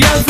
やぜ